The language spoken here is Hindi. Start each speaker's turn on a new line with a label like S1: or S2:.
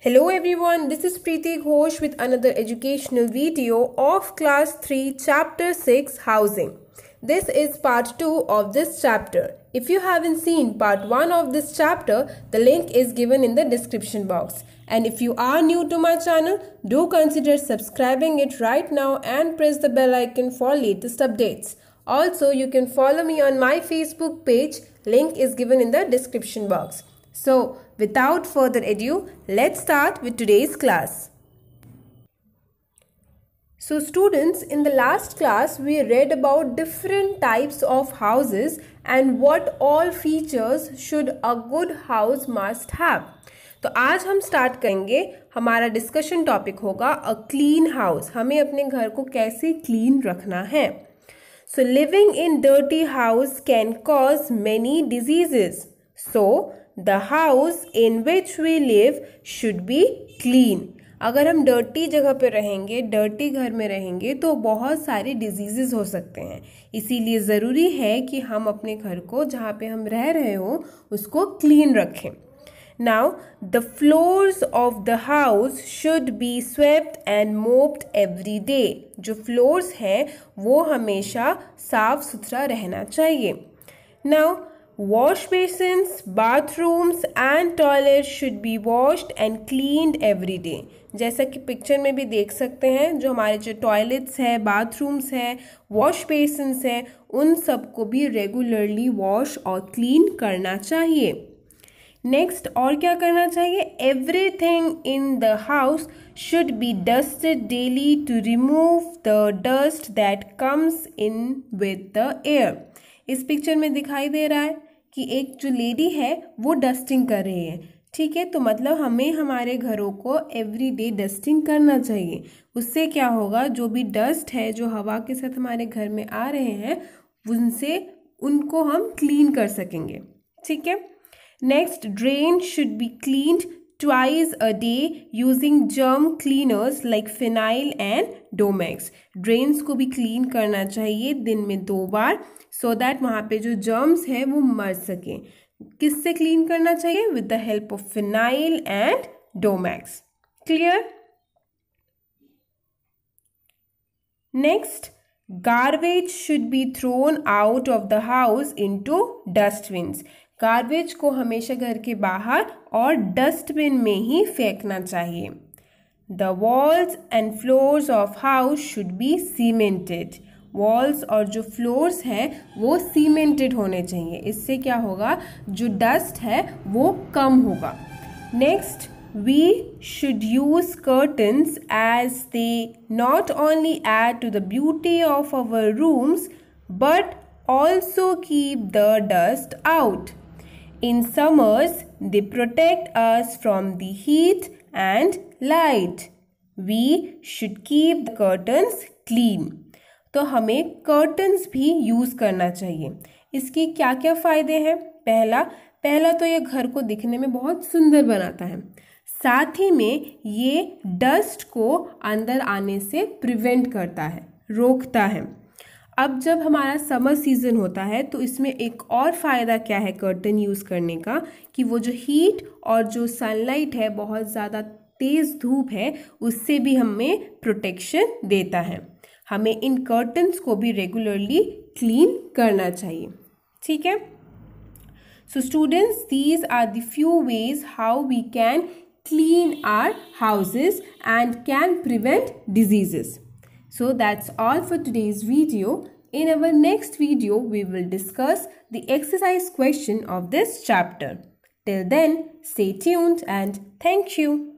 S1: Hello everyone, this is Preeti Ghosh with another educational video of class 3 chapter 6 housing. This is part 2 of this chapter. If you haven't seen part 1 of this chapter, the link is given in the description box. And if you are new to my channel, do consider subscribing it right now and press the bell icon for latest updates. Also, you can follow me on my Facebook page. Link is given in the description box. So, without further ado, let's start with today's class. So students, in the last class, we read about different types of houses and what all features should a good house must have. तो आज हम स्टार्ट करेंगे हमारा डिस्कशन टॉपिक होगा अ क्लीन हाउस हमें अपने घर को कैसे क्लीन रखना है so living in dirty house can cause many diseases so the house in which we live should be clean अगर हम डर्टी जगह पे रहेंगे डर्टी घर में रहेंगे तो बहुत सारे डिजीजेस हो सकते हैं। इसीलिए ज़रूरी है कि हम अपने घर को जहाँ पे हम रह रहे हो, उसको क्लीन रखें। Now the floors of the house should be swept and mopped every day जो फ्लोर्स हैं, वो हमेशा साफ़ सुथरा रहना चाहिए। Now wash basins bathrooms and toilet should be washed and cleaned every day जैसा कि पिक्चर में भी देख सकते हैं, जो हमारे जो टॉयलेट्स हैं बाथरूम्स हैं वॉश बेसिन्स हैं, उन सबको भी रेगुलरली वॉश और क्लीन करना चाहिए। नेक्स्ट और क्या करना चाहिए? Everything in the house should be dusted daily to remove the dust that comes in with the air इस पिक्चर में दिखाई दे रहा है कि एक जो लेडी है, वो डस्टिंग कर रही है। ठीक है तो मतलब हमें हमारे घरों को एवरी डे डस्टिंग करना चाहिए। उससे क्या होगा? जो भी डस्ट है, जो हवा के साथ हमारे घर में आ रहे हैं, उनसे, उनको हम क्लीन कर सकेंगे। ठीक है? Next drain should be cleaned twice a day using germ cleaners like phenyl and Domex drains को भी क्लीन करना चाहिए दिन में दो बार so दैट वहाँ पे जो जर्म्स है वो मर सकें। किससे क्लीन करना चाहिए? With the help of phenyl and Domex clear next garbage should be thrown out of the house into dustbins garbage को हमेशा घर के बाहर और डस्टबिन में ही फेंकना चाहिए। The walls and floors of house should be cemented walls और जो फ्लोर्स हैं, वो सीमेंटेड होने चाहिए। इससे क्या होगा? जो डस्ट है, वो कम होगा। Next we should use curtains as they not only add to the beauty of our rooms but also keep the dust out in summers they protect us from the heat and light we should keep the curtains clean तो हमें कर्टन्स भी यूज़ करना चाहिए। इसके क्या क्या फ़ायदे हैं? पहला पहला तो ये घर को दिखने में बहुत सुंदर बनाता है। साथ ही में ये डस्ट को अंदर आने से प्रिवेंट करता है, रोकता है। अब जब हमारा समर सीज़न होता है तो इसमें एक और फ़ायदा क्या है कर्टन यूज़ करने का? कि वो जो हीट और जो सनलाइट है, बहुत ज़्यादा तेज़ धूप है, उससे भी हमें प्रोटेक्शन देता है। हमें इन कर्टन्स को भी रेगुलरली क्लीन करना चाहिए। ठीक है? So students these are the few ways how we can clean our houses and can prevent diseases. So that's all for today's video. In our next video, we will discuss the exercise question of this chapter. Till then, stay tuned and thank you.